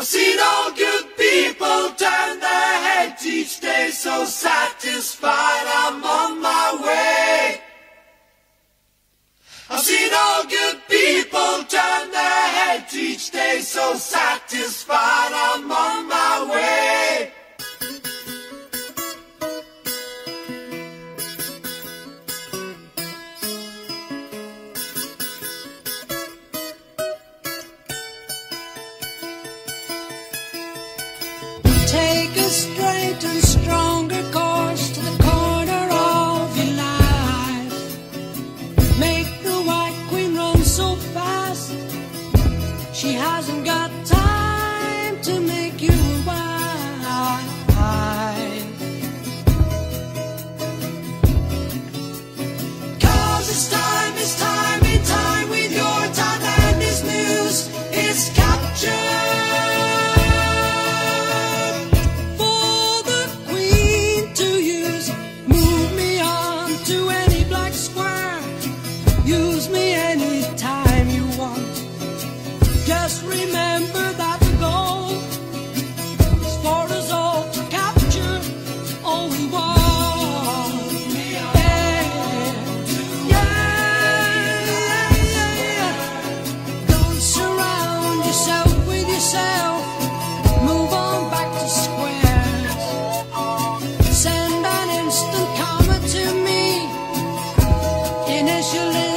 I've seen all good people turn their heads each day so satisfied I'm on my way. I've seen all good people turn their heads each day so satisfied I'm on my way. And Just remember that the goal is for us all to capture. Yeah, yeah, yeah, yeah. Don't surround yourself with yourself. Move on back to squares. Send an instant to me. Initially.